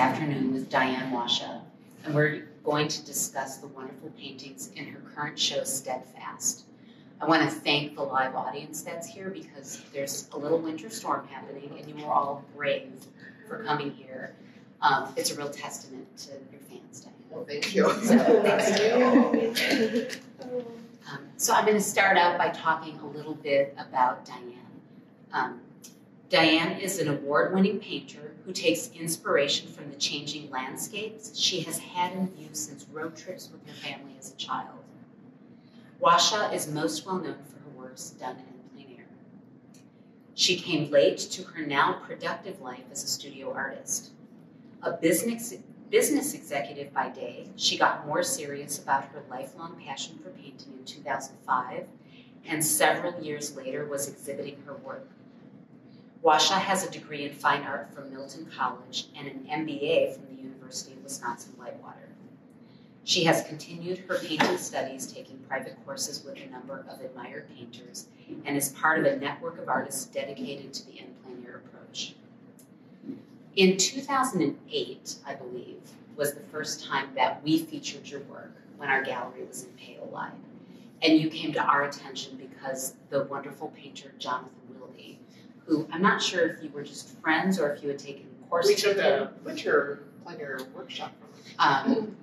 afternoon with Diane Washa, and we're going to discuss the wonderful paintings in her current show, Steadfast. I want to thank the live audience that's here because there's a little winter storm happening, and you were all brave for coming here. Um, it's a real testament to your fans, Diane. Well, thank you. So, thanks. Um, so I'm going to start out by talking a little bit about Diane. Um, Diane is an award-winning painter who takes inspiration from the changing landscapes she has had in view since road trips with her family as a child. Washa is most well known for her works done in plein air. She came late to her now productive life as a studio artist. A business, business executive by day, she got more serious about her lifelong passion for painting in 2005, and several years later was exhibiting her work. Washa has a degree in fine art from Milton College and an MBA from the University of Wisconsin-Whitewater. She has continued her painting studies, taking private courses with a number of admired painters, and is part of a network of artists dedicated to the in plein air approach. In 2008, I believe, was the first time that we featured your work when our gallery was in Paoli. And you came to our attention because the wonderful painter Jonathan who I'm not sure if you were just friends or if you had taken courses We took a butcher plein workshop Um,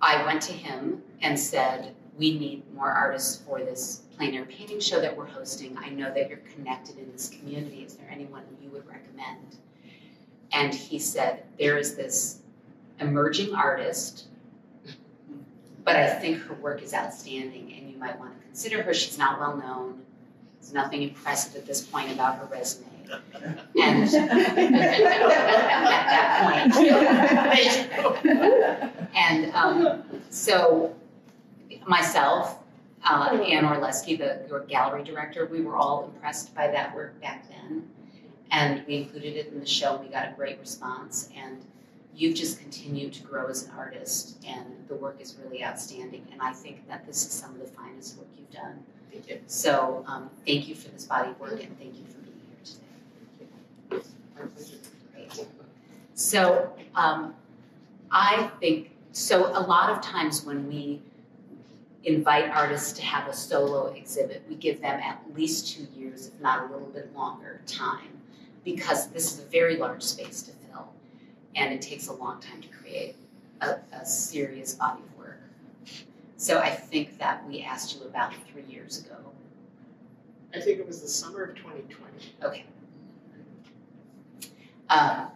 I went to him and said, we need more artists for this plein air painting show that we're hosting. I know that you're connected in this community. Is there anyone you would recommend? And he said, there is this emerging artist, but I think her work is outstanding and you might want to consider her. She's not well known. There's nothing impressive at this point about her resume. And at that point, and um, so myself, uh, Ann Orleski, the your gallery director, we were all impressed by that work back then. And we included it in the show, we got a great response. And you've just continued to grow as an artist, and the work is really outstanding. And I think that this is some of the finest work you've done. Thank you. So um, thank you for this body of work, and thank you for being here today. So um, I think so. A lot of times when we invite artists to have a solo exhibit, we give them at least two years, if not a little bit longer, time, because this is a very large space to fill, and it takes a long time to create a, a serious body of. So I think that we asked you about three years ago. I think it was the summer of 2020. Okay. Um,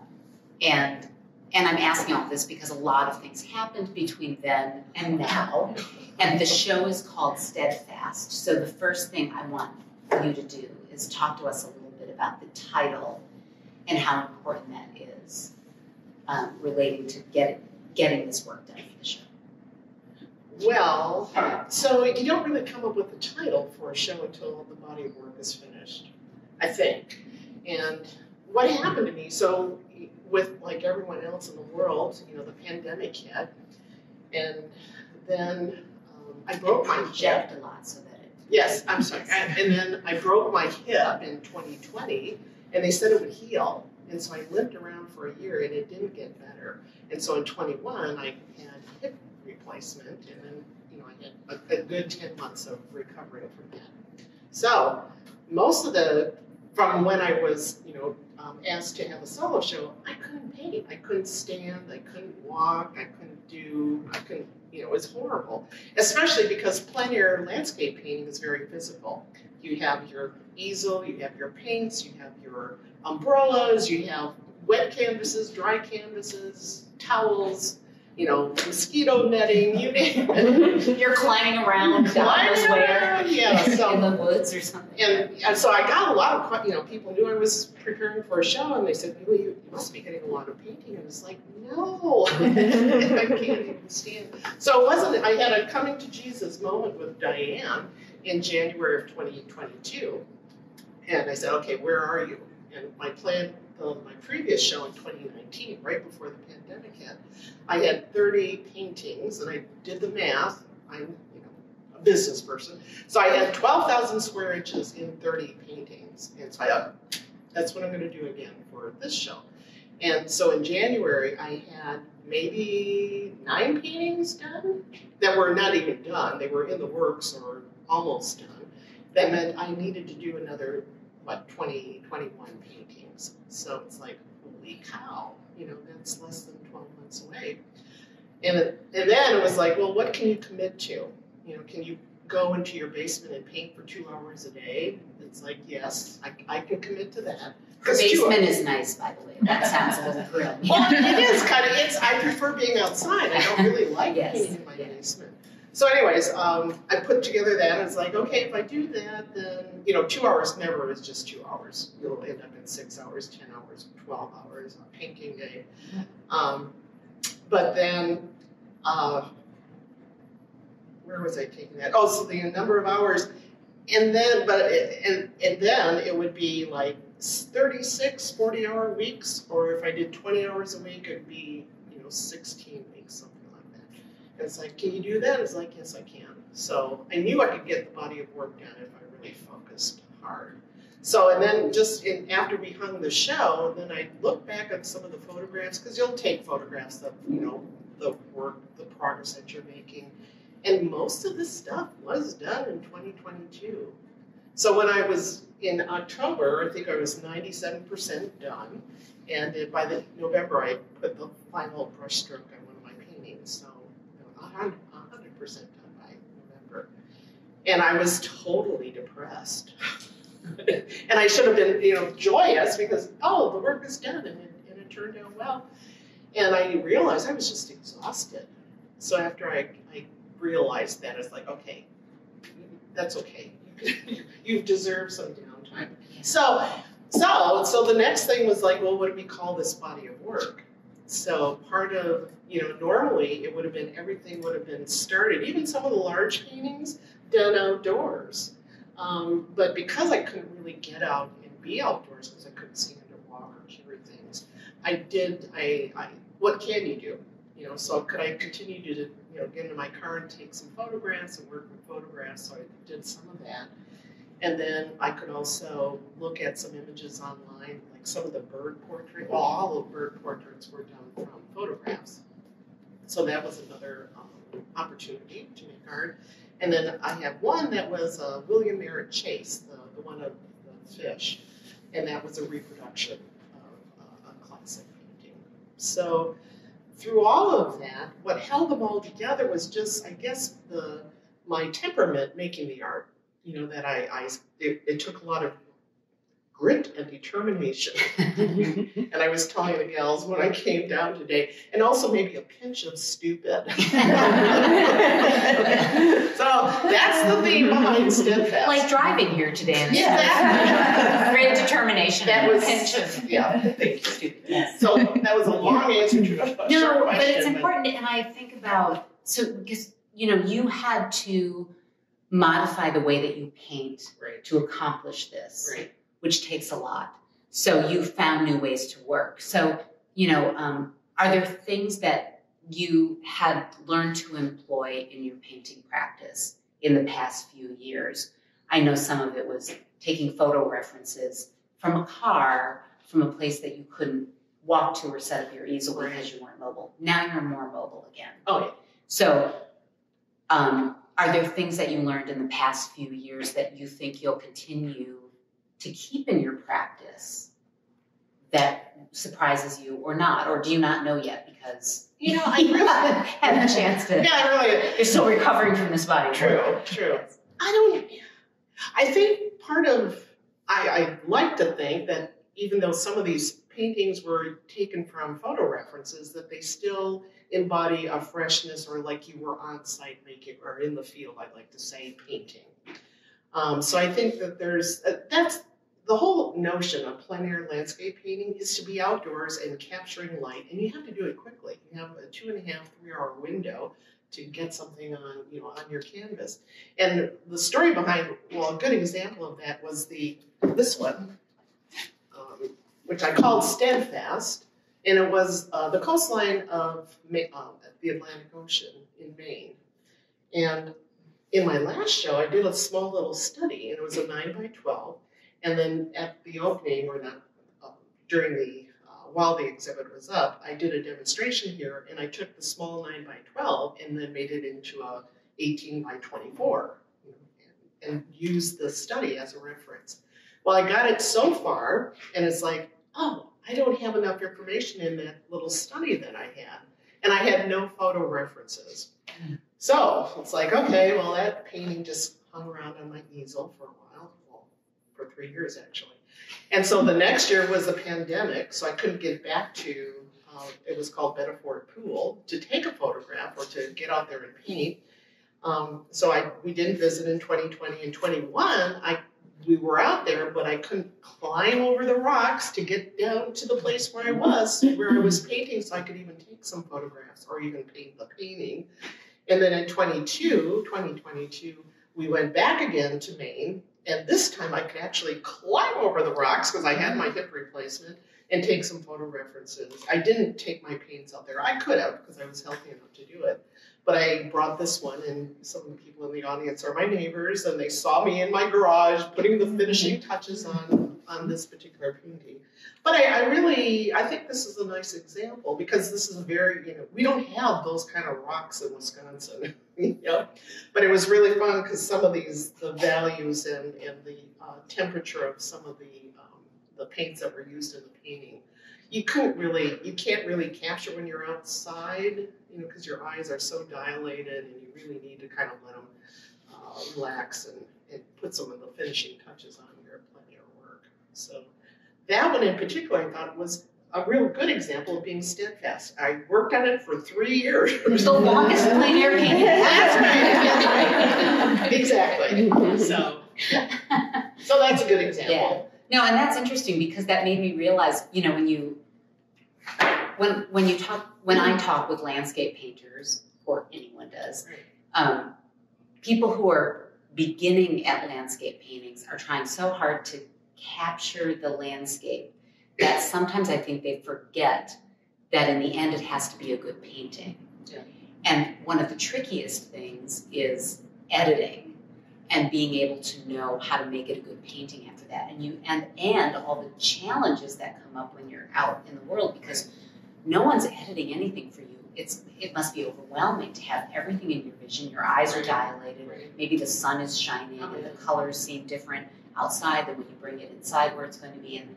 and and I'm asking all this because a lot of things happened between then and now, and the show is called Steadfast. So the first thing I want you to do is talk to us a little bit about the title and how important that is um, relating to getting getting this work done for the show. Well, so you don't really come up with a title for a show until the body of work is finished, I think. And what happened to me, so with like everyone else in the world, you know, the pandemic hit, and then um, I broke my hip. A lot so that it. Yes, I'm sorry. And and then I broke my hip in 2020, and they said it would heal. And so I limped around for a year, and it didn't get better. And so in 21, I had hip replacement, and then you know I had a, a good 10 months of recovery from that. So most of the from when I was you know um, asked to have a solo show, I couldn't paint. I couldn't stand. I couldn't walk. I couldn't do. I couldn't. You know, it was horrible. Especially because plein air landscape painting is very physical. You have your easel, you have your paints, you have your umbrellas, you have wet canvases, dry canvases, towels, you know, mosquito netting, you name it. You're climbing around, Climbing around, yeah, so- in the woods or something. And, and so I got a lot of, you know, people knew I was preparing for a show, and they said, "Well, you, you must be getting a lot of painting." I was like, "No, I can't even stand." So it wasn't. I had a coming to Jesus moment with Diane in January of 2022, and I said, "Okay, where are you?" And my plan, uh, my previous show in 2019, right before the pandemic hit, I had 30 paintings, and I did the math. I'm, you know, a business person. So I had 12,000 square inches in 30 paintings. And so I thought, that's what I'm going to do again for this show. And so in January, I had maybe nine paintings done that were not even done. They were in the works or almost done. That meant I needed to do another, what, 20, 21 paintings. So it's like, holy cow, you know, that's less than 12 months away. And, it, and then it was like, well, what can you commit to? You know, can you go into your basement and paint for two hours a day? It's like, yes, I, I can commit to that. Basement is nice, by the way. That sounds a little grim. well, it is kind of. It's. I prefer being outside. I don't really like Yes, being in my yeah. basement. So, anyways, um, I put together that, and it's like, okay, if I do that, then you know, two hours never is just two hours. You'll end up in six hours, ten hours, twelve hours on painting day. Um, but then, uh, where was I taking that? Oh, so the number of hours, and then, but it, and and then it would be like 36, 40 hour weeks, or if I did 20 hours a week, it'd be, you know, 16 weeks, something like that. And it's like, can you do that? It's like, yes, I can. So I knew I could get the body of work done if I really focused hard. So, and then just in, after we hung the show, then I looked back at some of the photographs, because you'll take photographs of, you know, the work, the progress that you're making. And most of the stuff was done in 2022. So when I was in October, I think I was 97% done. And by the November, I put the final brush stroke on one of my paintings. So I'm 100% done by November. And I was totally depressed. and I should have been, you know, joyous because, oh, the work is done and it, and it turned out well. And I realized I was just exhausted. So after I, I realized that, it's like, okay, that's okay. You've deserved some downtime. So, so, so the next thing was like, well, what do we call this body of work? So part of, you know, normally it would have been everything would have been started, even some of the large paintings done outdoors. Um, but because I couldn't really get out and be outdoors because I couldn't stand or walk or carry things, I did. I, I what can you do? You know, so could I continue to you know get into my car and take some photographs and work with photographs? So I did some of that. And then I could also look at some images online, like some of the bird portraits, Well, all of bird portraits were done from photographs. So that was another um, opportunity to make art. And then I have one that was uh, William Merritt Chase, the, the one of the fish, and that was a reproduction of uh, a classic painting. So through all of that, what held them all together was just, I guess, the my temperament making the art you know, that I, I it, it took a lot of grit and determination. Mm-hmm. and I was telling the gals when I came down today, and also maybe a pinch of stupid. so that's the theme behind Steadfast. like driving here today. in Yeah. Great determination. that and was pinch of yeah. Thank you. stupid. Yes. So that was a long answer to a short No, but it's important, and I think about so because you know you had to modify the way that you paint Right. to accomplish this, Right. which takes a lot. So you found new ways to work. So you know, um, are there things that you had learned to employ in your painting practice in the past few years? I know some of it was taking photo references from a car from a place that you couldn't walk to or set up your easel Right. because you weren't mobile. Now you're more mobile again. Oh yeah. So, um, are there things that you learned in the past few years that you think you'll continue to keep in your practice that surprises you or not? Or do you not know yet because You know, I really haven't had a chance to? Yeah, I really You're still recovering from this body. True, true. I don't. I think part of I, I like to think that even though some of these paintings were taken from photo references, that they still embody a freshness or like you were on site making or in the field. I'd like to say painting. Um, so I think that there's uh, that's the whole notion of plein air landscape painting is to be outdoors and capturing light, and you have to do it quickly. You have a two and a half, three hour window to get something on, you know, on your canvas. And the story behind, well, a good example of that was the this one, which I called Steadfast, and it was uh, the coastline of um, the Atlantic Ocean in Maine. And in my last show, I did a small little study, and it was a nine by twelve. And then at the opening, or not uh, during the uh, while the exhibit was up, I did a demonstration here and I took the small 9 by 12 and then made it into a 18 by 24 and, and used the study as a reference. Well, I got it so far and it's like, oh, I don't have enough information in that little study that I had. And I had no photo references. So it's like, okay, well, that painting just hung around on my easel for a while, well, for three years actually. And so the next year was a pandemic, so I couldn't get back to, uh, it was called Biddeford Pool, to take a photograph or to get out there and paint. Um, so I we didn't visit in 2020 and 21. I we were out there, but I couldn't climb over the rocks to get down to the place where I was, where I was painting, so I could even take some photographs or even paint the painting. And then in 22, 2022, we went back again to Maine, and this time I could actually climb over the rocks because I had my hip replacement and take some photo references. I didn't take my paints out there. I could have because I was healthy enough to do it. But I brought this one, and some of the people in the audience are my neighbors, and they saw me in my garage putting the finishing touches on on this particular painting. But I, I really, I think this is a nice example because this is a very, you know, we don't have those kind of rocks in Wisconsin, you know. But it was really fun because some of these, the values and and the uh, temperature of some of the um, the paints that were used in the painting you couldn't really, you can't really capture when you're outside, you know, because your eyes are so dilated and you really need to kind of let them uh, relax and, and put some of the finishing touches on your plein air work. So that one in particular, I thought was a real good example of being steadfast. I worked on it for three years. The longest plein air painting. That's right. exactly. So, yeah. so that's a good example. Yeah. No, and that's interesting because that made me realize, you know, when you when when you talk when I talk with landscape painters or anyone does, um, people who are beginning at landscape paintings are trying so hard to capture the landscape that sometimes I think they forget that in the end it has to be a good painting. Yeah. And one of the trickiest things is editing and being able to know how to make it a good painting that. And you and and all the challenges that come up when you're out in the world because no one's editing anything for you. It's it must be overwhelming to have everything in your vision. Your eyes are dilated. Maybe the sun is shining and the colors seem different outside than when you bring it inside where it's going to be. And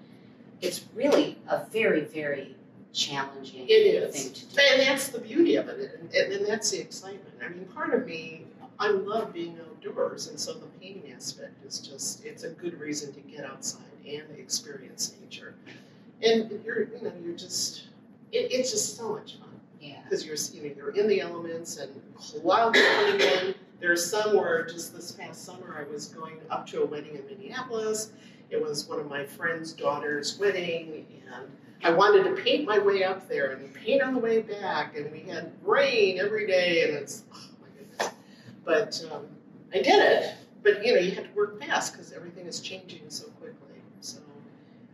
it's really a very very challenging It is. thing to do. And that's the beauty of it, and, and that's the excitement. I mean, part of me, I love being outdoors, and so the painting aspect is just, it's a good reason to get outside and experience nature. And you're, you know, you're just, it, it's just so much fun Yeah. because you're, you know, you're in the elements and clouds coming in. There's some where just this past summer I was going up to a wedding in Minneapolis. It was one of my friend's daughter's wedding, and I wanted to paint my way up there and paint on the way back, and we had rain every day, and it's. But um, I did it. But you know, you have to work fast because everything is changing so quickly. So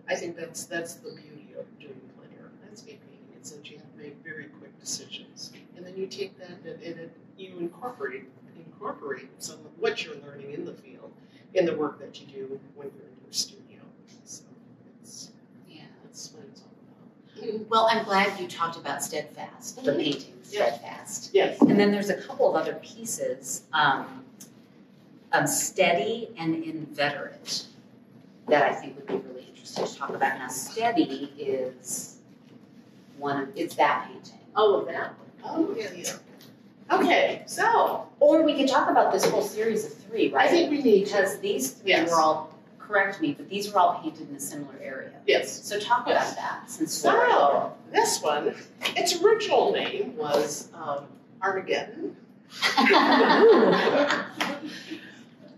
I think that's that's the beauty of doing plein air landscape painting. It's that you have to make very quick decisions, and then you take that and, and it, you incorporate incorporate some of what you're learning in the field in the work that you do when you're in your studio. So it's Yeah. that's what it's all about. Well, I'm glad you talked about steadfast, the Mhm. painting steadfast. Yes. And then there's a couple of other pieces, um, um, steady and inveterate, that I think would be really interesting to talk about. Now, steady is one of, it's that painting. Oh, of that one. Oh, yeah, yeah. Okay, so Or we could talk about this whole series of three, right? I think we need to. Because these three Yes. were all, correct me, but these were all painted in a similar area. Yes. So talk about that, since we're. So this one, its original name was um, Armageddon.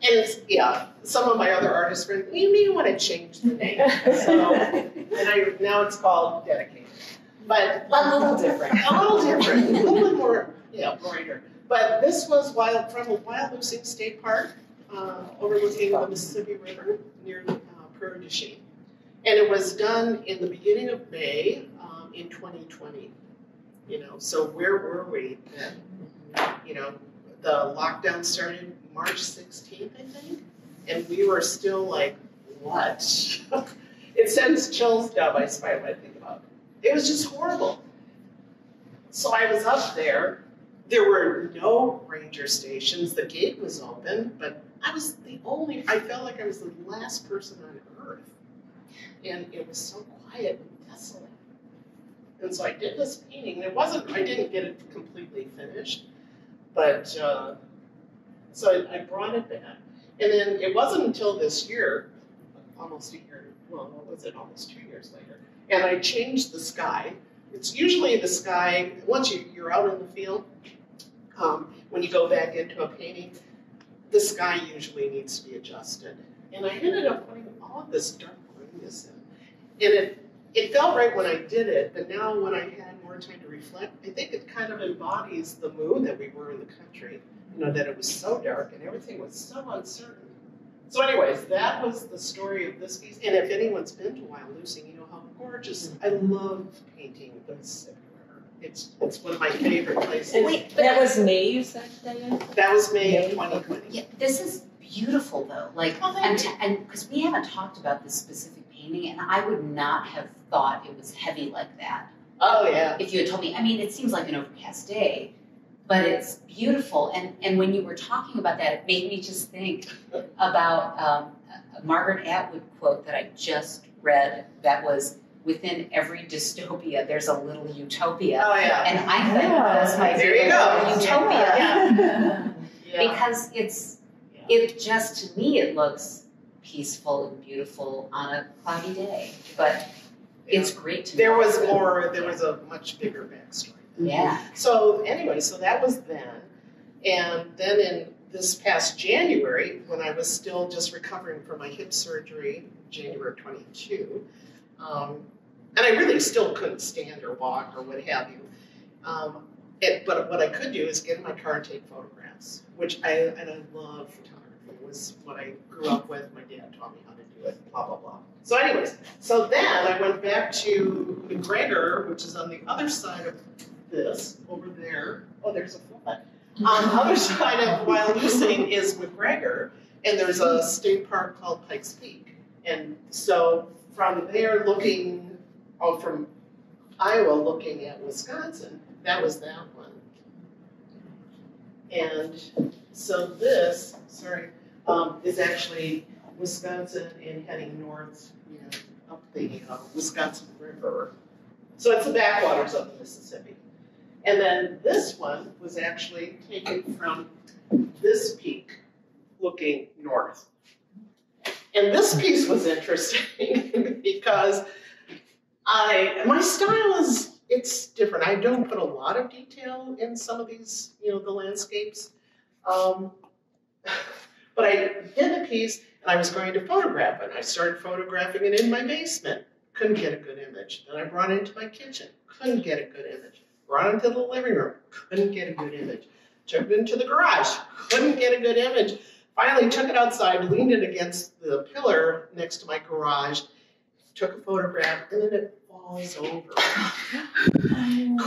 And yeah, some of my other artist friends, you may want to change the name. So, and I, now it's called Dedicated. But A little different. a little different, a little bit more, yeah, brighter. But this was wild from a Wyalusing State Park, uh, overlooking the Mississippi River near uh, Prairie du Chien. And it was done in the beginning of May um, in 2020. You know, so where were we then? You know, the lockdown started March 16th, I think, and we were still like, what? it sends chills down my spine when I think about It was just horrible. So I was up there. There were no ranger stations. The gate was open, but I was the only, I felt like I was the last person on earth. And it was so quiet and desolate. And so I did this painting. And it wasn't, I didn't get it completely finished, but uh, so I, I brought it back. And then it wasn't until this year, almost a year, well, what was it, almost two years later, and I changed the sky. It's usually the sky, once you, you're out in the field, um, when you go back into a painting, the sky usually needs to be adjusted. And I ended up putting all of this dark greenness in. And it, it felt right when I did it, but now when I had more time to reflect, I think it kind of embodies the mood that we were in the country. You know, that it was so dark and everything was so uncertain. So, anyways, that was the story of this piece. And if anyone's been to Wyalusing, you know how gorgeous. I love painting River. It's it's one of my favorite places. Wait, That was May, you said, Diane? That was May May? of 2020. Yeah, this is beautiful though. Like, Oh, thank and and because we haven't talked about this specific painting, and I would not have thought it was heavy like that Oh yeah. if you had told me. I mean, it seems like an overcast day, but it's beautiful. And and when you were talking about that, it made me just think about um, a Margaret Atwood quote that I just read. That was within every dystopia, there's a little utopia. Oh yeah. And I think Yeah. that's my There you favorite go. utopia. Yeah. Yeah. Because it's Yeah. it just to me it looks peaceful and beautiful on a cloudy day. But it's great to There was more. There was a much bigger backstory. Yeah. So anyway, so that was then, and then in this past January, when I was still just recovering from my hip surgery, January 22, um, and I really still couldn't stand or walk or what have you. Um, it, but what I could do is get in my car and take photographs, which I and I love photography. It was what I grew up with. My dad taught me how to do it. Blah blah blah. So, anyways, so then I went back to McGregor, which is on the other side of this over there. Oh, there's a flood. On the other side of Wyalusing is McGregor, and there's a state park called Pikes Peak. And so from there, looking, oh, from Iowa, looking at Wisconsin, that was that one. And so this, sorry, um, is actually Wisconsin and heading north, you know, up the uh, Wisconsin River. So it's the backwaters of the Mississippi. And then this one was actually taken from this peak looking north. And this piece was interesting because I my style is it's different. I don't put a lot of detail in some of these, you know, the landscapes. Um, but I did the piece and I was going to photograph it. I started photographing it in my basement. Couldn't get a good image. Then I brought it into my kitchen. Couldn't get a good image. Brought it into the living room. Couldn't get a good image. Took it into the garage. Couldn't get a good image. Finally took it outside, leaned it against the pillar next to my garage, took a photograph, and then it falls over.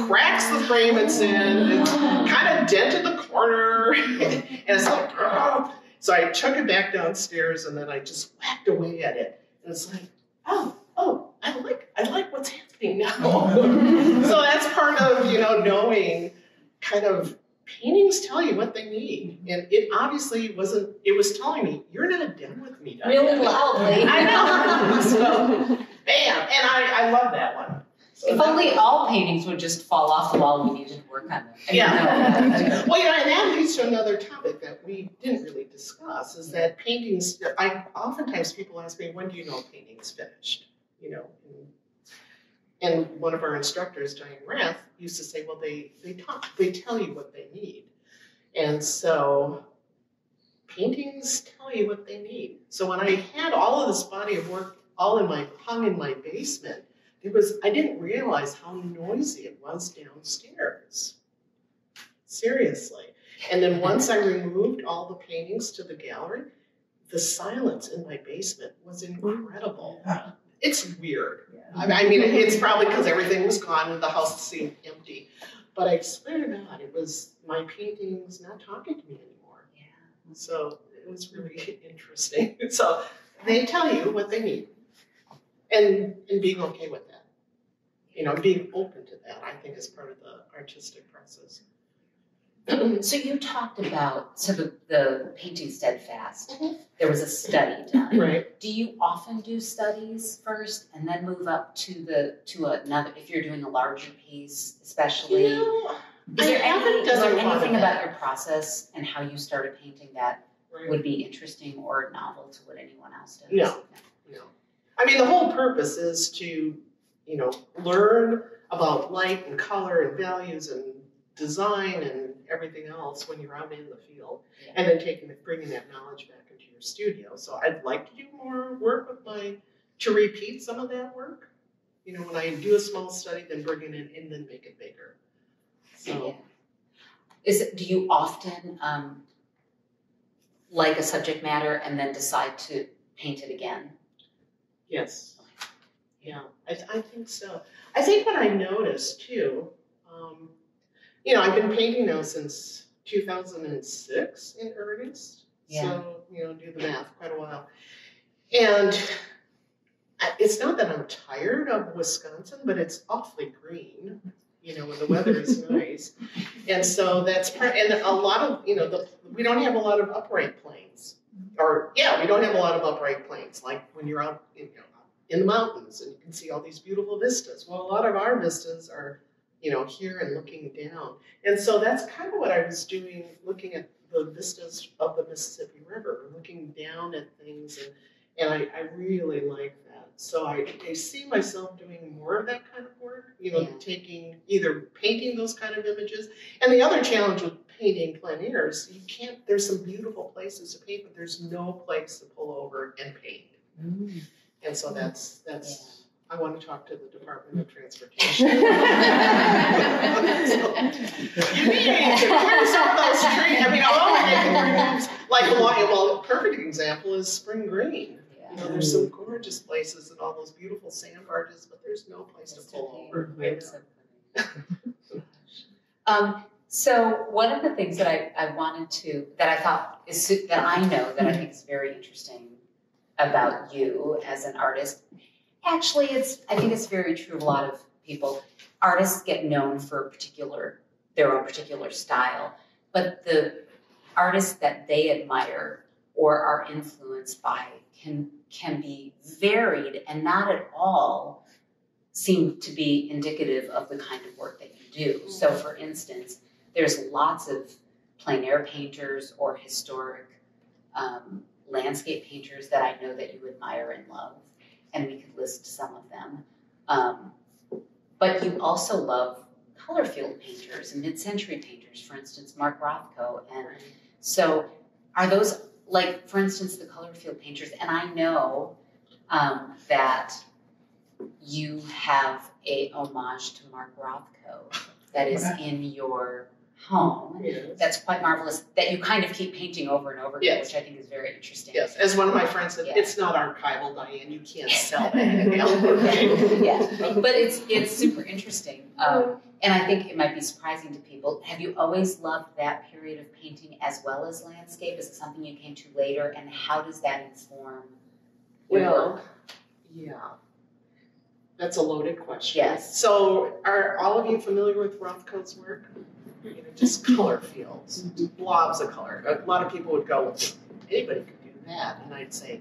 Cracks the frame it's in, it's kind of dented the corner, and it's like, "Ugh." so I took it back downstairs and then I just whacked away at it. And it's like, oh, oh, I like I like what's happening now. so that's part of, you know, knowing kind of paintings tell you what they need. And it obviously wasn't it was telling me, you're not done with me. Diane." Really loudly. I know. So bam. And I, I love that one. So If only was- all paintings would just fall off the wall and we needed to work on them. I Yeah. Well, yeah, and that leads to another topic that we didn't really discuss is that paintings. I oftentimes people ask me, when do you know a painting's finished? You know, and, one of our instructors, Diane Rath, used to say, well, they they talk, they tell you what they need, and so paintings tell you what they need. So when I had all of this body of work all in my hung in my basement, it was I didn't realize how noisy it was downstairs. Seriously. And then once I removed all the paintings to the gallery, the silence in my basement was incredible. It's weird. I I mean, it's probably because everything was gone and the house seemed empty. But I swear to God, it was my paintings not talking to me anymore. Yeah. So it was really interesting. So they tell you what they need, and and being okay with that. you know, being open to that, I think is part of the artistic process. So you talked about so the, the painting steadfast. Mhm. There was a study done. Right. Do you often do studies first and then move up to the to another if you're doing a larger piece, especially? You know, is I there, haven't any, is there a lot of anything that. about your process and how you started painting that right. would be interesting or novel to what anyone else does? No. No. I mean, the whole purpose is to, you know, learn about light and color and values and design and everything else when you're out in the field, Yeah. and then taking bringing that knowledge back into your studio. So I'd like to do more work with my to repeat some of that work. You know, when I do a small study, then bring it in and then make it bigger. So, Yeah. Is it, do you often um, like a subject matter and then decide to paint it again? yes, yeah, I, I think so. I think what I noticed too, um, you know, I've been painting now since 2006 in earnest. Yeah. So, you know, do the math, quite a while. And it's not that I'm tired of Wisconsin, but it's awfully green, you know, when the weather is nice. And so that's part, and a lot of, you know, the, we don't have a lot of upright plains. Or, yeah, we don't have a lot of upright plains, like when you're out, in, you know, in the mountains and you can see all these beautiful vistas. Well, a lot of our vistas are, you know, here and looking down. And so that's kind of what I was doing, looking at the vistas of the Mississippi River, looking down at things, and, and I, I really like that. So I, I see myself doing more of that kind of work, you know, Yeah. taking either painting those kind of images. And the other challenge with painting plein air is you can't, there's some beautiful places to paint, but there's no place to pull over and paint. Mm. And so that's, that's, I want to talk to the Department of Transportation. You need to clear some of those trees. I mean, all we can remove, like, Hawaii, well, a perfect example is Spring Green. You know, there's some gorgeous places and all those beautiful sand barges, but there's no place to pull over. I know. Um, so one of the things that I, I wanted to that I thought is su- that I know that I think is very interesting about you as an artist. Actually, it's I think it's very true of a lot of people. Artists get known for particular their own particular style, but the artists that they admire or are influenced by can can be varied and not at all seem to be indicative of the kind of work that you do. So, for instance, there's lots of plein air painters or historic um, landscape painters that I know that you admire and love, and we could list some of them. Um, but you also love color field painters and mid-century painters, for instance, Mark Rothko. And so, are those like, for instance, the color field painters? And I know um, that you have a homage to Mark Rothko that is in your home. Yes. That's quite marvelous. That you kind of keep painting over and over again, Yes. which I think is very interesting. Yes, as one of my friends said, it's not archival, Diane, you can't sell that. yeah, but it's it's super interesting, um, and I think it might be surprising to people. Have you always loved that period of painting as well as landscape? Is it something you came to later, and how does that inform Well, work? yeah. That's a loaded question. Yes. So are all of you familiar with Rothko's work? You know, just color fields, blobs of color. A lot of people would go, anybody could do that. And I'd say,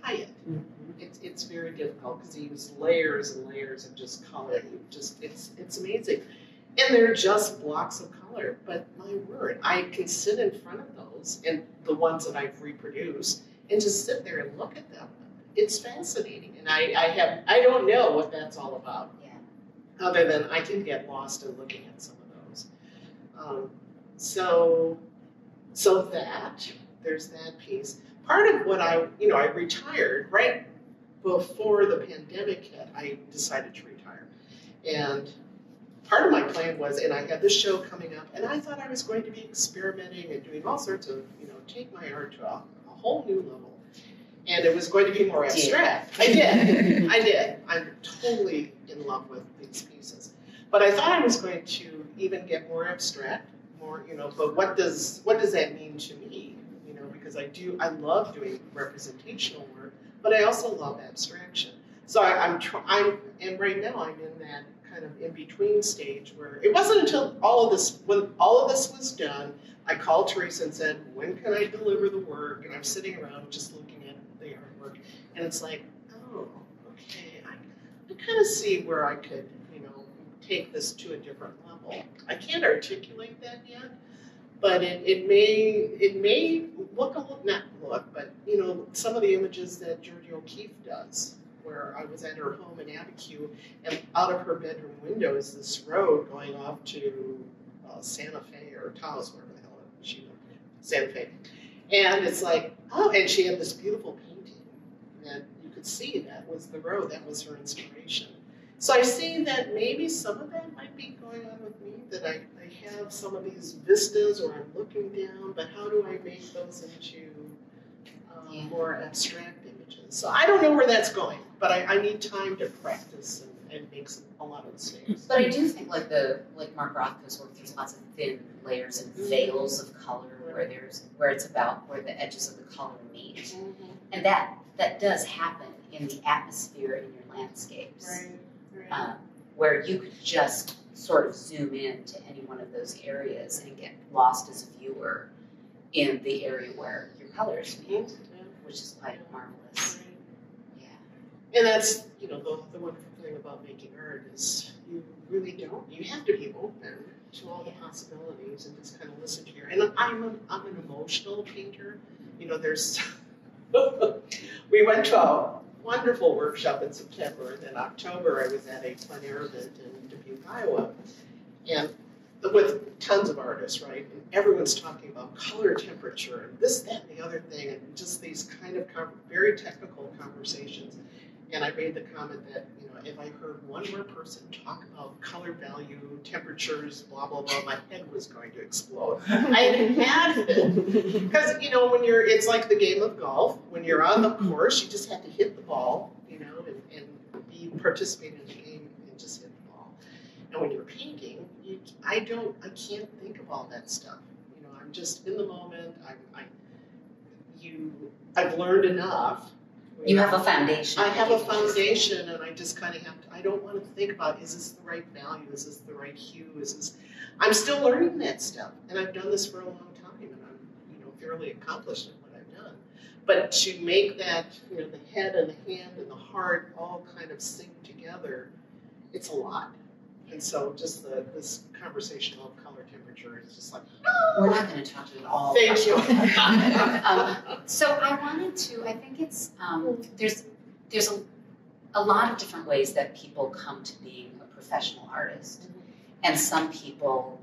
try it. Mm-hmm. It's, it's very difficult because he uses layers and layers of just color. You just it's it's amazing. And they're just blocks of color. But my word, I can sit in front of those and the ones that I've reproduced and just sit there and look at them. It's fascinating. And I, I have I don't know what that's all about. Yeah. Other than I can get lost in looking at some. Um, so so that there's that piece. Part of what I you know, I retired right before the pandemic hit, I decided to retire. And part of my plan was, and I had this show coming up, and I thought I was going to be experimenting and doing all sorts of, you know, take my art to a, a whole new level. And it was going to be more abstract. I did. I did. I'm totally in love with these pieces. But I thought I was going to even get more abstract, more, you know, but what does what does that mean to me? You know, because I do I love doing representational work, but I also love abstraction. So I, am I'm and right now I'm in that kind of in between stage where it wasn't until all of this when all of this was done, I called Teresa and said, "When can I deliver the work?" And I'm sitting around just looking at the artwork, and it's like, oh, okay, I, I kind of see where I could, take this to a different level. I can't articulate that yet, but it, it may it may look a little not look, but you know, some of the images that Georgia O'Keeffe does where I was at her home in Abiquiu, and out of her bedroom window is this road going off to uh, Santa Fe or Taos, wherever the hell she lived, Santa Fe. And it's like, oh, and she had this beautiful painting that you could see that was the road, that was her inspiration. So I see that maybe some of that might be going on with me, that I, I have some of these vistas or I'm looking down, but how do I make those into um, Yeah. more abstract images? So I don't know where that's going, but I, I need time to practice and, and make some, a lot of mistakes. But I do think like the like Mark Rothko's work, there's lots of thin layers and veils of color where there's where it's about where the edges of the color meet. And that that does happen in the atmosphere in your landscapes. Right, right. Um, where you could just sort of zoom in to any one of those areas and get lost as a viewer in the area where your colors meet, Yeah. which is quite marvelous. Yeah. And that's, you know, the, the wonderful thing about making art is you really don't, you have to be open to all the possibilities and just kind of listen to your, and I'm, a, I'm an emotional painter. You know, there's, we went to a wonderful workshop in September, and in October I was at a plein air event in Dubuque, Iowa. And with tons of artists, right? And everyone's talking about color temperature and this, that, and the other thing, and just these kind of very technical conversations. And I made the comment that, you know, if I heard one more person talk about color value, temperatures, blah, blah, blah, my head was going to explode. I had it. Because, you know, when you're, it's like the game of golf. When you're on the course, you just have to hit the ball, you know, and, and be participate in the game and just hit the ball. And when you're painting, you, I don't, I can't think of all that stuff. You know, I'm just in the moment. I'm, I, you, I've learned enough. You have a foundation. I have a foundation, and I just kind of have to. I don't want to think about is this the right value? Is this the right hue? Is this? I'm still learning that stuff, and I've done this for a long time, and I'm you know fairly accomplished at what I've done. But to make that you know the head and the hand and the heart all kind of sync together, it's a lot. And so just the this conversation of color temperature is just like We're not going to touch it at all. thank you. Um, So I wanted to, I think it's, um, there's, there's a, a lot of different ways that people come to being a professional artist. And some people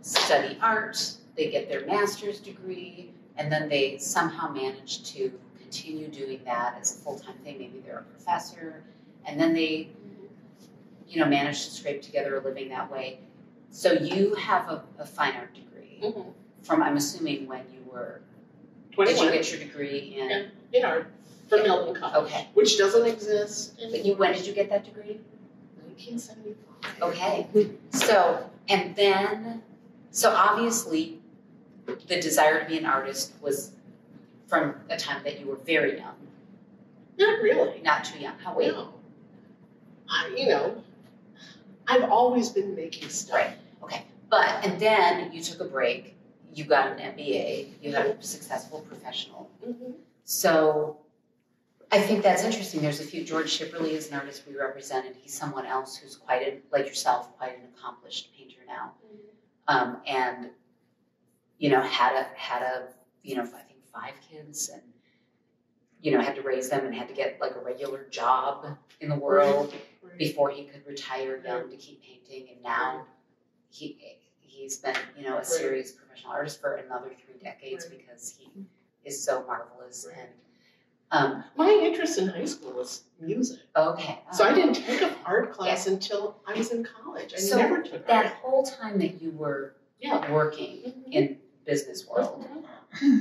study art, they get their master's degree, and then they somehow manage to continue doing that as a full-time thing. Maybe they're a professor, and then they, you know, manage to scrape together a living that way. So you have a, a fine art degree Mhm. from, I'm assuming, when you were did you get your degree in? Yeah. in art from Milton College, Okay. which doesn't exist But you, when did you get that degree? 1975. Okay. So, and then, so obviously, the desire to be an artist was from a time that you were very young, Not really. not too young. How wait? No. I, you know, I've always been making stuff. Right. Okay. But and then you took a break. You got an MBA. You had a successful professional. Mhm. So I think that's interesting. There's a few. George Shipperley is an artist we represented. He's someone else who's quite a, like yourself, quite an accomplished painter now, um, and you know had a had a you know I think five kids and you know had to raise them and had to get like a regular job in the world Right. Before he could retire young to keep painting. And now he he's been you know a serious professional artist for another three decades because he is so marvelous and. Um, My interest in high school was music. Okay. So I didn't take an art class until I was in college. I So never took That art. whole time that you were Yeah. working Mhm. in business world,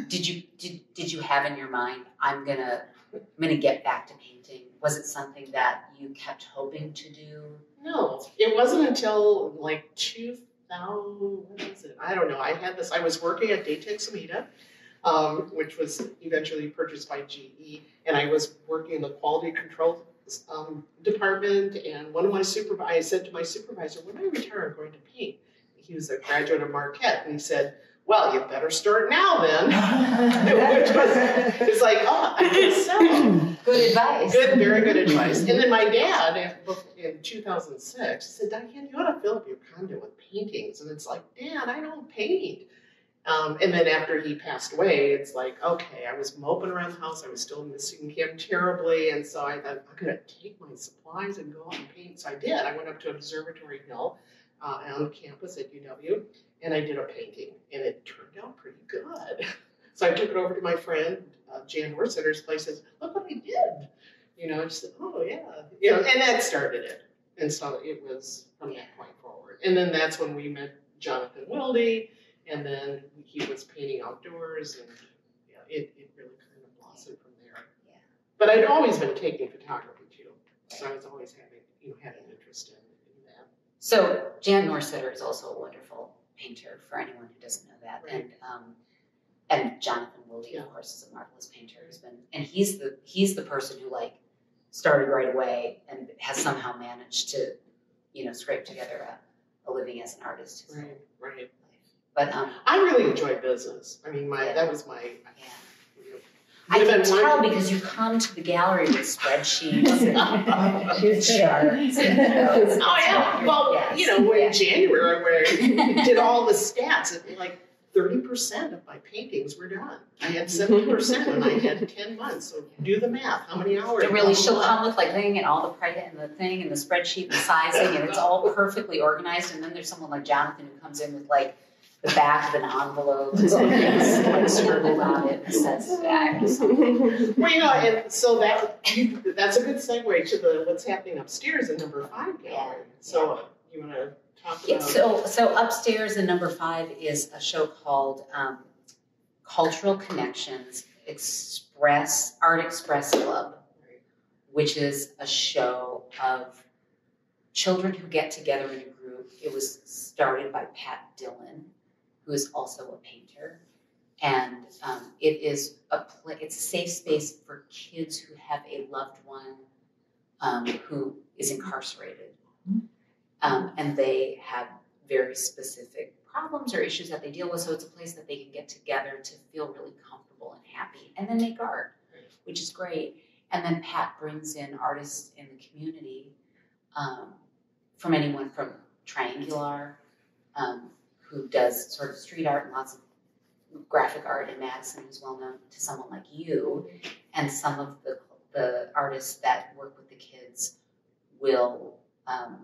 did you did, did you have in your mind, I'm gonna I'm gonna get back to painting? Was it something that you kept hoping to do? No, it wasn't until like 2000, what was it? I don't know. I had this, I was working at Datex-Ohmeda, um, which was eventually purchased by GE, and I was working in the quality control um, department, and one of my supervisors, I said to my supervisor, when I retire, I'm going to paint. He was a graduate of Marquette, and he said, well, you better start now then. Which was, it's like, oh, I guess so. Good advice. Good, very good advice. And then my dad, in, in 2006, said, Diane, you ought to fill up your condo with paintings. And it's like, Dad, I don't paint. Um, and then after he passed away, it's like, okay, I was moping around the house. I was still missing him terribly. And so I thought, I'm going to take my supplies and go out and paint. So I did. I went up to Observatory Hill uh, on campus at UW and I did a painting. And it turned out pretty good. So I took it over to my friend, uh, Jan Norsetter's place, And says, look what I did. You know, I just said, oh, yeah. You know, and that started it. And so it was from that point forward. And then that's when we met Jonathan Wilde and then he was painting outdoors, and yeah, it, it really kind of blossomed from there. Yeah. But I'd always been taking photography too, so I was always having, you know, had an interest in, in that. So Jan Norsetter is also a wonderful painter for anyone who doesn't know that, Right. and um, and Jonathan Wilde, of course, is a marvelous painter. Who's been and he's the he's the person who like started right away and has somehow managed to, you know, scrape together a, a living as an artist. Right, right. But um, I really enjoy business. I mean, my Yeah. that was my. yeah. You know, I can tell one- because you come to the gallery with spreadsheets and charts and. Oh yeah, well, Yes. you know, Yeah. in January where I did all the stats, and like thirty percent of my paintings were done. I had seventy percent and I had ten months. So do the math. How many hours? But really, blah, she'll come with like thing and all the price and the thing and the spreadsheet and the sizing and it's all perfectly organized. And then there's someone like Jonathan who comes in with like the back of an envelope and something's like scribbled on it and says something. Well, you know, and so that you, that's a good segue to the what's happening upstairs in number five gallery. Yeah, So you want to talk Yeah, about? so so upstairs in number five is a show called um, Cultural Connections Express Art Express Club, which is a show of children who get together in a group. It was started by Pat Dillon, who is also a painter, and um, it is a pla it's a safe space for kids who have a loved one um, who is incarcerated, um, and they have very specific problems or issues that they deal with. So it's a place that they can get together to feel really comfortable and happy, and then make art, which is great. And then Pat brings in artists in the community, um, from anyone from Triangular, um, who does sort of street art and lots of graphic art in Madison, who's well known to someone like you, and some of the the artists that work with the kids will um,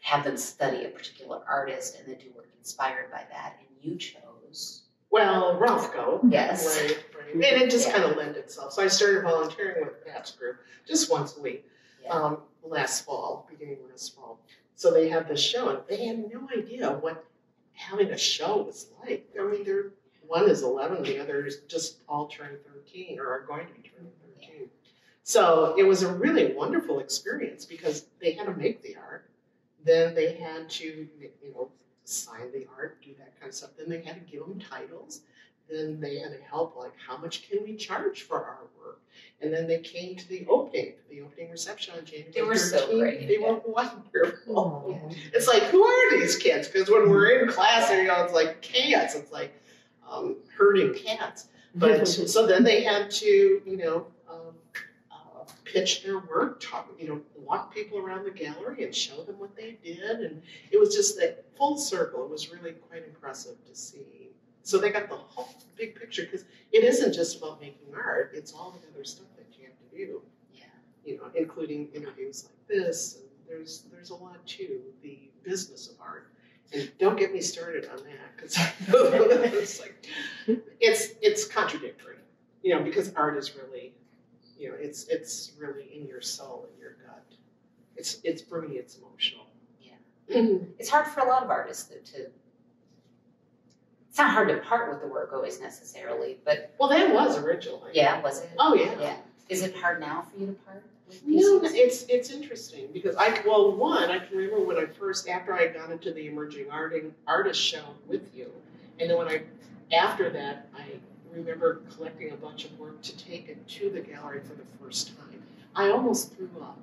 have them study a particular artist and then do work inspired by that. And you chose well, Rothko. yes, Right, right. And it just Yeah. kind of lent itself. So I started volunteering with Pat's group just once a week. yeah. um, last fall, beginning last fall. So they had this show, and they had no idea what having a show was like. I mean, they're one is eleven, the other is just all turned thirteen or are going to be turning thirteen. So it was a really wonderful experience because they had to make the art, then they had to you know sign the art, do that kind of stuff. Then they had to give them titles. Then they had to help like how much can we charge for our work and then they came to the opening, the opening reception on January They were so great, They yeah. were wonderful. It's like, who are these kids? Because when we're in class, you know, it's like cats. It's like um, herding cats. But so then they had to, you know, um, uh, pitch their work, talk, you know, walk people around the gallery and show them what they did, and it was just that full circle. It was really quite impressive to see. So they got the whole big picture because it isn't just about making art; it's all the other stuff that you have to do. Yeah. You know, including interviews like this, and there's there's a lot to the business of art. And don't get me started on that because it's like it's it's contradictory, you know, because art is really, you know, it's it's really in your soul and your gut. It's it's for me, it's emotional. Yeah. it's hard for a lot of artists to, to it's not hard to part with the work always necessarily, but well, that was originally. yeah, was it? Oh yeah. Yeah. Is it hard now for you to part with No, it's it's interesting because I well one I can remember when I first after I got into the emerging arting artist show with you, and then when I after that I remember collecting a bunch of work to take it to the gallery for the first time. I almost threw up.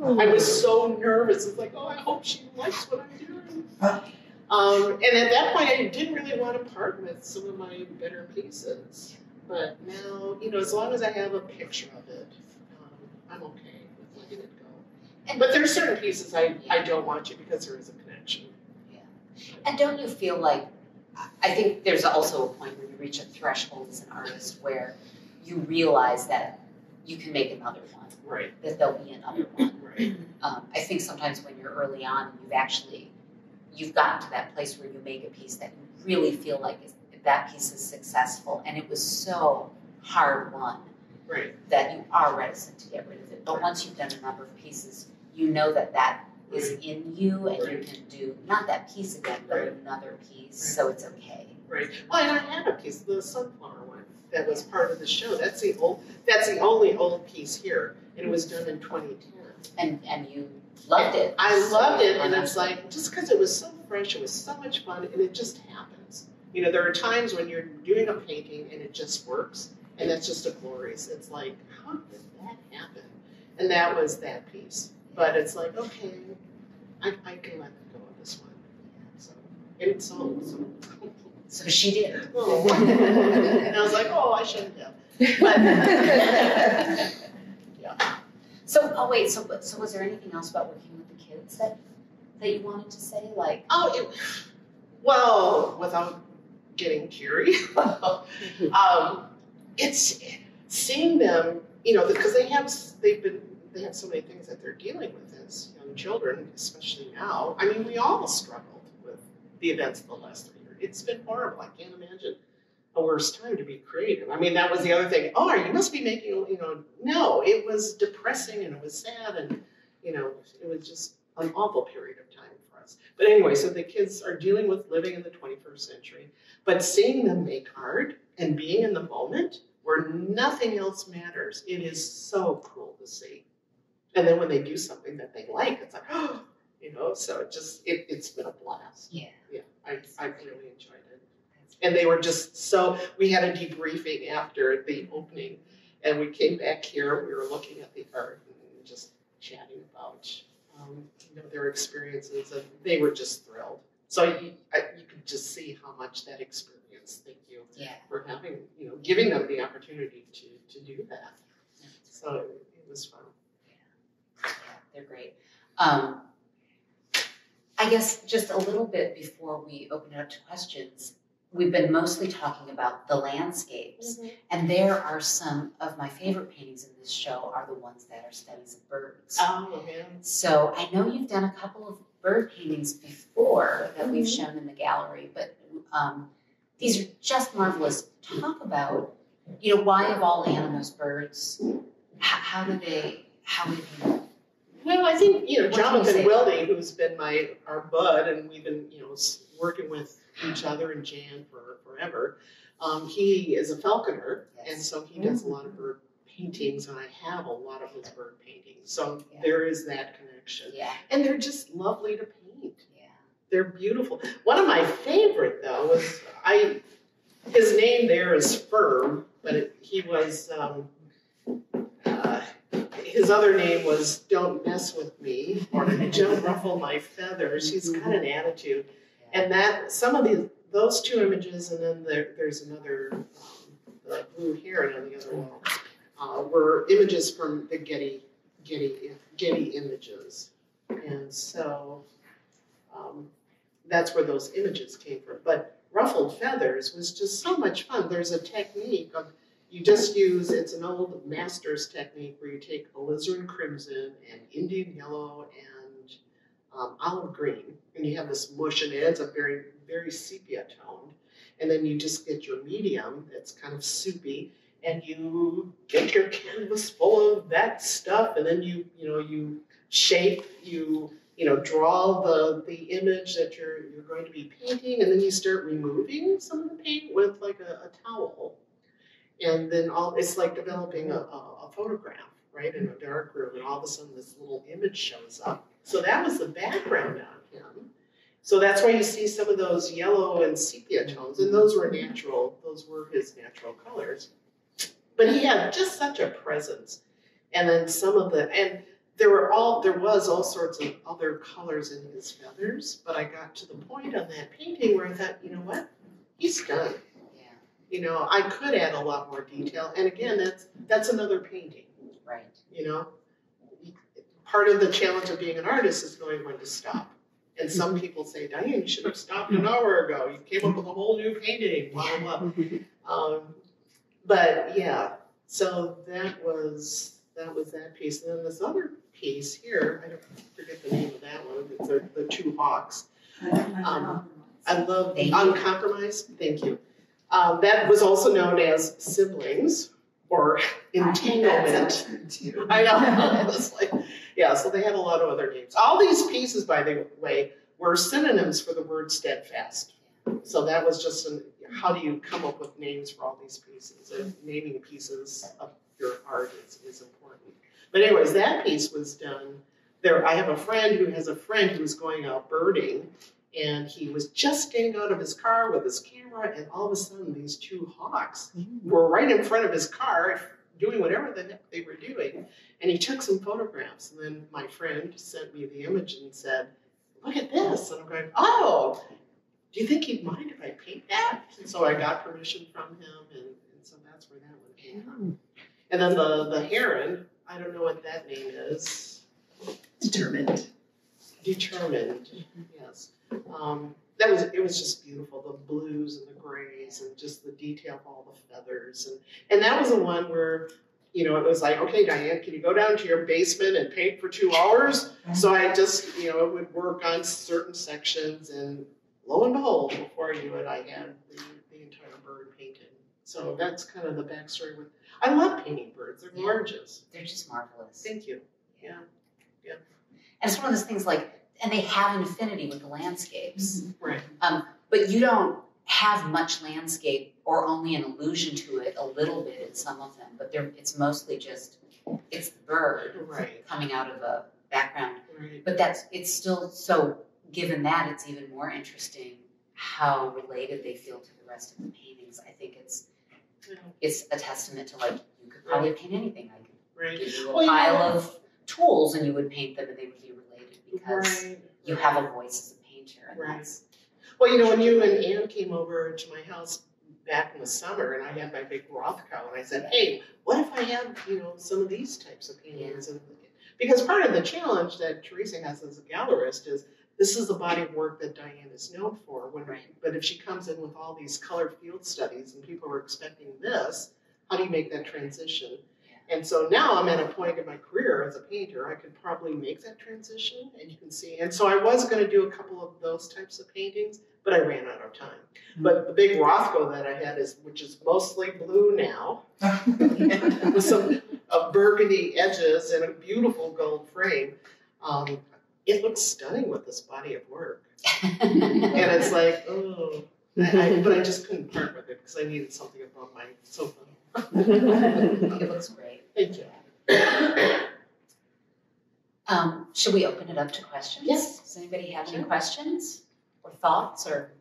Oh. I was so nervous. It's like, oh, I hope she likes what I'm doing. Um, and at that point, I didn't really want to part with some of my better pieces. But now, you know, as long as I have a picture of it, um, I'm okay with letting it go. And- but there are certain pieces I, I don't want to because there is a connection. Yeah. And don't you feel like, I think there's also a point where you reach a threshold as an artist where you realize that you can make another one, Right, that there'll be another one. right. Um, I think sometimes when you're early on, and you've actually, you've gotten to that place where you make a piece that you really feel like is, that piece is successful and it was so hard won Right, that you are reticent to get rid of it. But once you've done a number of pieces, you know that that is in you and you can do, not that piece again, but Right. another piece, so it's okay. right. Well, and I had a piece, the sunflower one, that was part of the show. That's the old, that's the only old piece here, and it was done in 2010. And, and you loved it. I loved it, and it's like just because it was so fresh, it was so much fun, and it just happens. You know, there are times when you're doing a painting and it just works, and that's just a glorious. It's like, how did that happen? And that was that piece. But it's like, okay, I, I can let go of this one. So, and it's sold. So. So she did. Oh. and I was like, oh, I shouldn't have. But. So, oh wait, so, so was there anything else about working with the kids that, that you wanted to say, like? Oh, it, well, without getting teary, um, it's seeing them, you know, because they have they've been they have so many things that they're dealing with as young children, especially now. I mean, we all struggled with the events of the last three years. It's been horrible. I can't imagine a worse time to be creative. I mean, that was the other thing. Oh, you must be making, you know, no, it was depressing and it was sad and, you know, it was just an awful period of time for us. But anyway, so the kids are dealing with living in the 21st century, but seeing them make art and being in the moment where nothing else matters, it is so cool to see. And then when they do something that they like, it's like, oh, you know, so it just, it, it's been a blast. Yeah. Yeah, I, I really enjoyed it. And they were just so, we had a debriefing after the opening, and we came back here, we were looking at the art and just chatting about, um, you know, their experiences, and they were just thrilled. So you, I, you could just see how much that experience, thank you Yeah. for having, you know, giving them the opportunity to, to do that. So it, it was fun. Yeah, they're great. Um, I guess just a little bit before we open it up to questions, we've been mostly talking about the landscapes, and there are some of my favorite paintings in this show are the ones that are studies of birds. Oh, man. So I know you've done a couple of bird paintings before that we've shown in the gallery, but um, these are just marvelous. Talk about, you know, why of all animals birds? How, how do they? How did you? Well, I think, you know, What can you Jonathan say? Who's been my, our bud, and we've been, you know, working with each other and Jan for forever. Um, he is a falconer, and so he does a lot of bird paintings, and I have a lot of his bird paintings. So Yeah. there is that connection. Yeah, And they're just lovely to paint. yeah. They're beautiful. One of my favorite, though, was I, his name there is Firm, but it, he was, um, his other name was Don't Mess With Me or Don't Ruffle My Feathers. He's got an attitude. And that, some of these, those two images, and then there, there's another, um, the blue heron on the other wall, uh, were images from the Getty, Getty, Getty images. And so, um, that's where those images came from. But ruffled feathers was just so much fun. There's a technique of you just use it's an old master's technique where you take alizarin crimson and Indian yellow and um, olive green, and you have this mush, and it ends up very very sepia toned. And then you just get your medium that's kind of soupy, and you get your canvas full of that stuff, and then you you know you shape you you know, draw the the image that you're you're going to be painting, and then you start removing some of the paint with like a, a towel, and then all it's like developing a, a, a photograph, right, in a dark room, and all of a sudden this little image shows up. So that was the background on him. So that's why you see some of those yellow and sepia tones, and those were natural. Those were his natural colors. But he had just such a presence And then some of the and there were all there was all sorts of other colors in his feathers, but I got to the point on that painting where I thought, you know what, he's done. Yeah, You know, I could add a lot more detail, and again, that's that's another painting. right. You know, part of the challenge of being an artist is knowing when to stop. And some people say, Diane, you should have stopped an hour ago. You came up with a whole new painting. Blah blah blah. Um, but yeah, so that was that was that piece. And then this other piece here, I don't forget the name of that one. It's the, the two hawks. Um, I love Thank you. uncompromised. Thank you. Um, that was also known as siblings or entanglement. I know. It's like, yeah, so they had a lot of other names. All these pieces, by the way, were synonyms for the word steadfast. So that was just an, how do you come up with names for all these pieces? And naming pieces of your art is, is important. But anyways, that piece was done. There, I have a friend who has a friend who's going out birding, and he was just getting out of his car with his camera, and all of a sudden, these two hawks mm. were right in front of his car doing whatever the heck they were doing. And he took some photographs. And then my friend sent me the image and said, Look at this. And I'm going, Oh, do you think he'd mind if I paint that? And so I got permission from him. And, and so that's where that one came from. Mm. And then the, the heron, I don't know what that name is. Determined. Determined, mm-hmm. yes. Um, that was it was just beautiful, the blues and the grays and just the detail of all the feathers. And and that was the one where you know it was like okay Diane can you go down to your basement and paint for two hours? So I just you know would work on certain sections and lo and behold before I knew it I had the, the entire bird painted. So that's kind of the backstory with I love painting birds they're Yeah. gorgeous. They're just marvelous. thank you. Yeah. And it's one of those things like, and they have an affinity with the landscapes. Mm-hmm. right um, But you don't have much landscape or only an allusion to it a little bit in some of them. But it's mostly just, it's the bird right coming out of a background. right But that's, it's still, so given that, it's even more interesting how related they feel to the rest of the paintings. I think it's, it's a testament to like, you could probably paint anything. I could right give you a Well, you pile know- of tools and you would paint them and they would be because Right. you have a voice as a painter and Right. that's Well, you know, when you and Anne came over to my house back in the summer, and I had my big Rothko, and I said, "Hey, what if I have, you know, some of these types of paintings?" And because part of the challenge that Teresa has as a gallerist is this is the body of work that Diane is known for. When, Right. but if she comes in with all these color field studies, and people are expecting this, how do you make that transition? And so now I'm at a point in my career as a painter, I could probably make that transition and you can see. And so I was going to do a couple of those types of paintings, but I ran out of time. But the big Rothko that I had is, which is mostly blue now, with some uh, burgundy edges and a beautiful gold frame. Um, it looks stunning with this body of work. And it's like, oh, I, I, but I just couldn't part with it because I needed something above my sofa. it looks great. Thank you. Um, should we open it up to questions? Yes. Does anybody have any questions or thoughts or?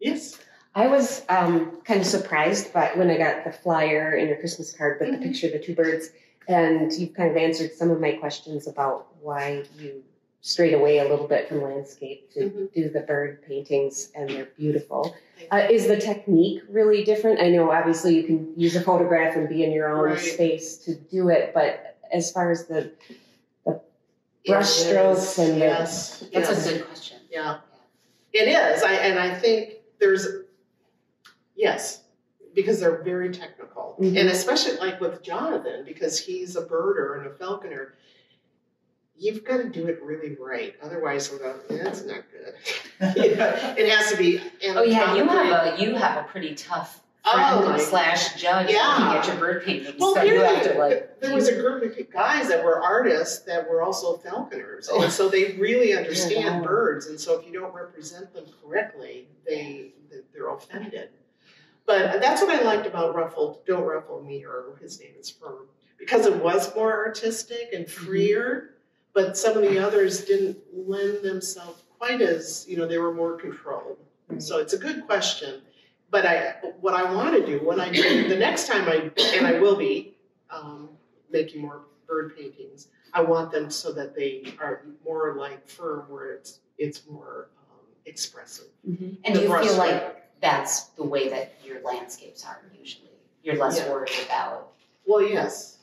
Yes. I was um, kind of surprised by when I got the flyer in your Christmas card with Mhm. the picture of the two birds, and you've kind of answered some of my questions about why you strayed away a little bit from landscape to Mhm. do the bird paintings, and they're beautiful. Uh, is the technique really different? I know obviously you can use a photograph and be in your own Right. space to do it, but as far as the It brush is, strokes and the- yes, That's yes. a good question. Yeah, it is. I and I think there's yes, because they're very technical, Mhm. and especially like with Jonathan because he's a birder and a falconer. You've got to do it really right, otherwise we're going. That's not good. You know, it has to be. Oh yeah, you have a you have a pretty tough Oh, friend my- slash judge Yeah. looking at your bird paintings, Well, so you here have to like. there was a group of guys that were artists that were also falconers, and oh. so they really understand wow. birds. And so if you don't represent them correctly, they they're offended. But that's what I liked about Ruffled. Don't ruffle me, or his name is Firm, because it was more artistic and mm-hmm. freer. But some of the others didn't lend themselves quite as you know they were more controlled. So it's a good question. But I, what I want to do when I do the next time I, and I will be, um, making more bird paintings. I want them so that they are more like firm, where it's it's more um, expressive. And The do you feel stroke. like that's the way that your landscapes are usually? You're less Yeah. worried about Well, yes,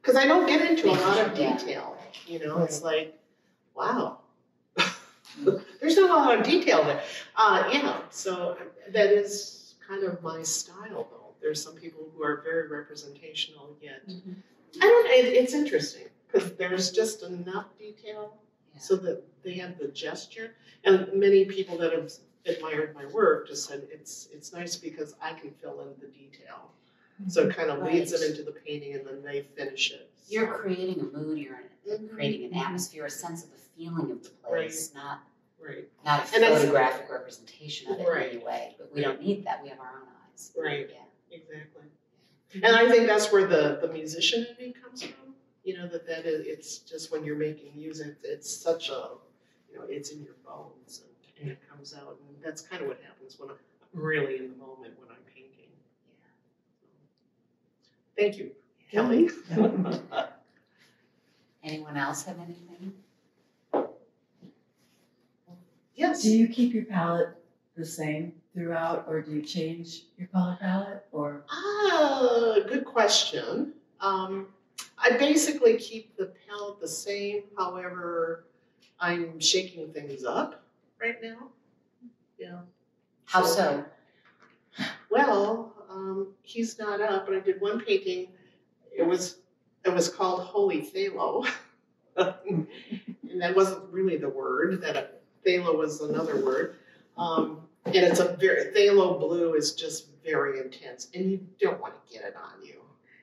because I don't get into a lot of sure, yeah. detail. You know, it's like, wow, there's not a lot of detail there. Uh, yeah, so that is kind of my style, though. There's some people who are very representational, yet I don't. It, it's interesting because there's just enough detail Yeah. so that they have the gesture. And many people that have admired my work just said it's it's nice because I can fill in the detail. So it kind of leads them into the painting and then they finish it. You're creating a mood, you're Mhm. creating an atmosphere, a sense of the feeling of the place, not right. not a And that's- photographic representation of it Right. in any way. But we don't need that. We have our own eyes. Right. Yeah. Exactly. And I think that's where the, the musician in me comes from. You know, that that is, it's just when you're making music, it's such a, you know, it's in your bones and, and it comes out. And that's kind of what happens when I'm really in the moment when I'm painting. Yeah. Thank you, Kelly. Anyone else have anything? yes. Do you keep your palette the same throughout, or do you change your color palette, or? Ah, good question. Um, I basically keep the palette the same, however, I'm shaking things up right now. Yeah. How so? Well, um, he's not up, but I did one painting. It was it was called Holy Phthalo, and that wasn't really the word. That phthalo was another word. Um, and it's a very phthalo blue is just very intense, and you don't want to get it on you.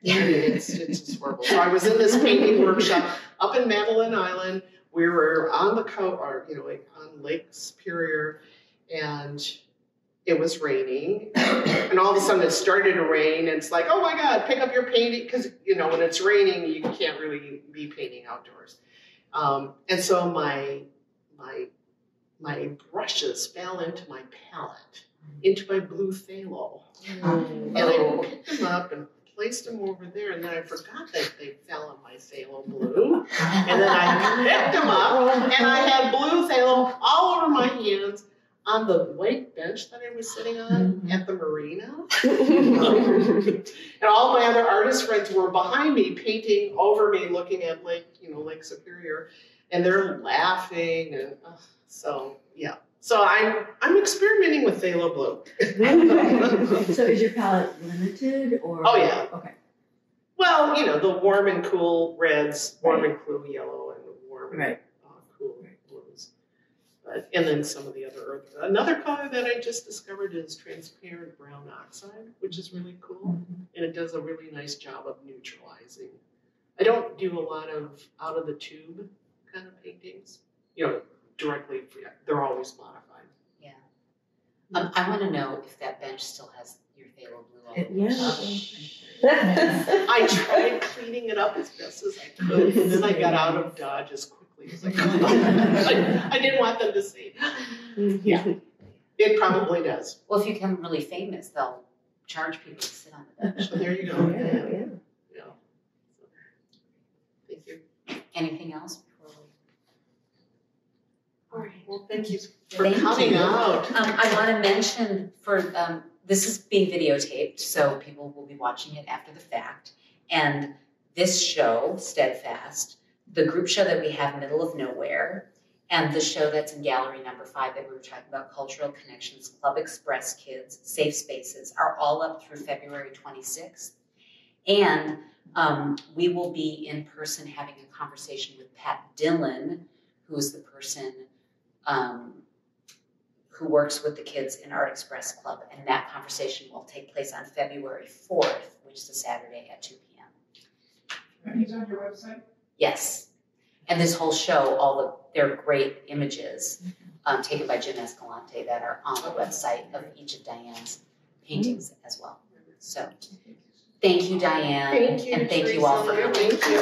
It's it's just horrible. So I was in this painting workshop up in Madeline Island. We were on the coast, or you know, like on Lake Superior, and it was raining. And all of a sudden, it started to rain, and it's like, oh my God, pick up your painting because you know when it's raining, you can't really be painting outdoors. Um, and so my my my brushes fell into my palette, into my blue phthalo. And I picked them up and placed them over there, and then I forgot that they fell on my phthalo blue. And then I picked them up, and I had blue phthalo all over my hands on the white bench that I was sitting on at the marina. And all my other artist friends were behind me, painting over me, looking at Lake, you know, Lake Superior, and they're laughing, and uh, so yeah. So I'm I'm experimenting with phthalo blue. So is your palette limited, or? Oh, yeah. Okay. Well, you know, the warm and cool reds, warm and cool yellow, and warm Right. uh, cool blues. But and then some of the other earth. Another color that I just discovered is transparent brown oxide, which is really cool, mm-hmm. and it does a really nice job of neutralizing. I don't do a lot of out of the tube kind of paintings. You know, directly. They're always modified. Hmm. Um, I want to know if that bench still has your phthalo blue on it. Yeah. Um, I tried cleaning it up as best as I could, and then I got out of Dodge as quickly as I. I, I didn't want them to see. Yeah, it probably does. Well, if you become really famous, they'll charge people to sit on the bench. So there you go. Yeah, yeah. Yeah. Thank you. Anything else before we? All right. Well, thank you for Thank coming you. out. Um, I want to mention for um, this is being videotaped, so people will be watching it after the fact. And this show, Steadfast, the group show that we have, Middle of Nowhere, and the show that's in gallery number five that we were talking about, Cultural Connections, Club Express Kids, Safe Spaces, are all up through February 26th. And um, we will be in person having a conversation with Pat Dillon, who is the person um, who works with the kids in Art Express Club. And that conversation will take place on February 4th, which is a Saturday at 2 p.m. On your website? Yes. And this whole show, all the they're great images um, taken by Jim Escalante that are on the website of each of Diane's paintings as well. So thank you, Diane. Thank you, And thank you all for coming. Thank you.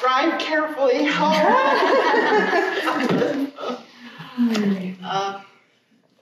Drive carefully.